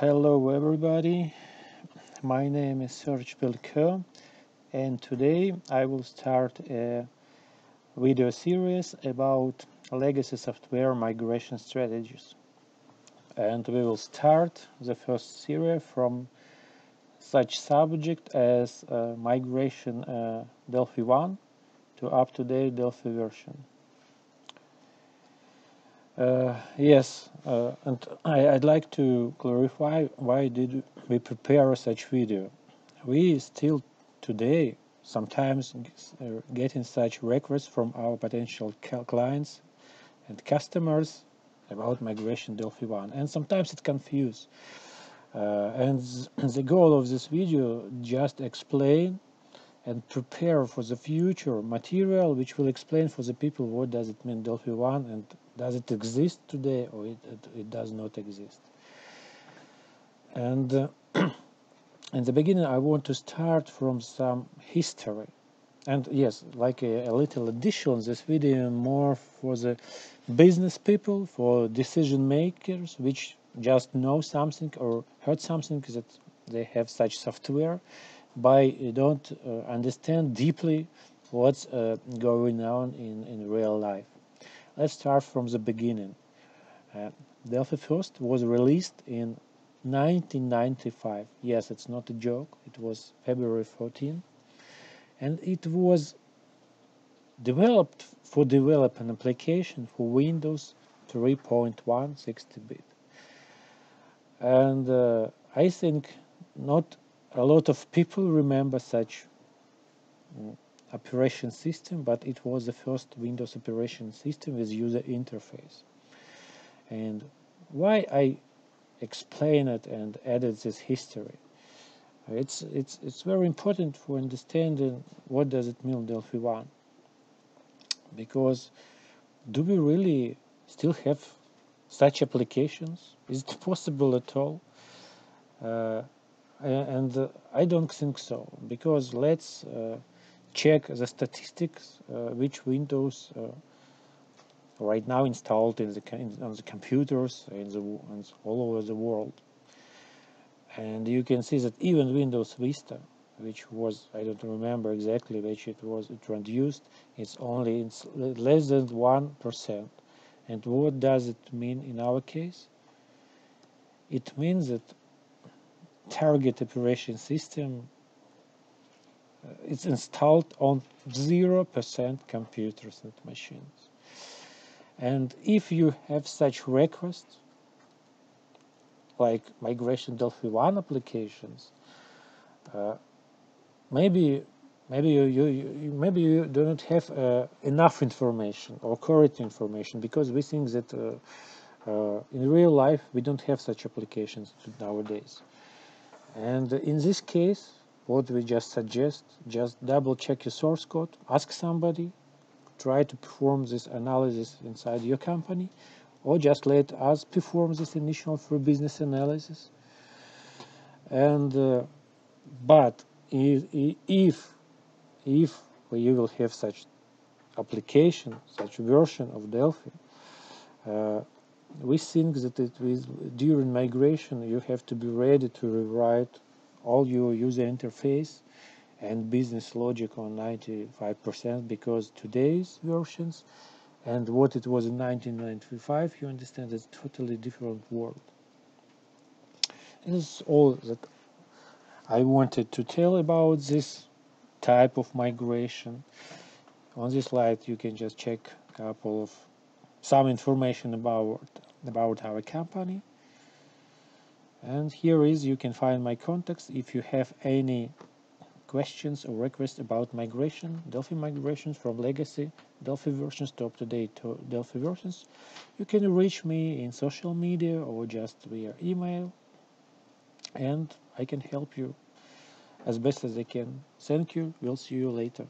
Hello everybody, my name is Serge Belko and today I will start a video series about legacy software migration strategies. And we will start the first series from such subject as uh, migration uh, Delphi 1 to up-to-date Delphi version. Uh, yes, uh, and I, would like to clarify why did we prepare such video. We still today sometimes uh, getting such requests from our potential clients and customers about migration Delphi 1 and sometimes it confuses. Uh, and the goal of this video just explain and prepare for the future material which will explain for the people what does it mean Delphi 1 and does it exist today or it, it, it does not exist. And uh, in the beginning I want to start from some history and yes like a, a little addition this video more for the business people for decision makers which just know something or heard something that they have such software by don't uh, understand deeply what's uh, going on in, in real life. Let's start from the beginning. Uh, Delphi First was released in 1995. Yes, it's not a joke. It was February 14. And it was developed for develop an application for Windows 3.1 60-bit. And uh, I think not a lot of people remember such mm, operation system, but it was the first Windows operation system with user interface. And why I explain it and added this history? It's it's it's very important for understanding what does it mean Delphi One. Because do we really still have such applications? Is it possible at all? Uh, and uh, I don't think so because let's uh, check the statistics uh, which Windows uh, right now installed in the on the computers in the in all over the world. And you can see that even Windows Vista which was I don't remember exactly which it was introduced it's only it's less than one percent. And what does it mean in our case? It means that target operation system it's installed on 0% computers and machines. And if you have such requests, like migration Delphi 1 applications, uh, maybe maybe you, you, you, maybe you do not have uh, enough information or correct information because we think that uh, uh in real life we don't have such applications nowadays. And in this case, what we just suggest, just double check your source code, ask somebody, try to perform this analysis inside your company, or just let us perform this initial free business analysis. And uh, but if, if if you will have such application, such version of Delphi, uh, we think that it is during migration you have to be ready to rewrite all your user interface and business logic on 95% because today's versions and what it was in 1995 you understand it's totally different world. This is all that I wanted to tell about this type of migration. On this slide you can just check a couple of some information about about our company and here is you can find my contacts if you have any questions or requests about migration delphi migrations from legacy delphi versions to up-to-date delphi versions you can reach me in social media or just via email and i can help you as best as i can. Thank you. We'll see you later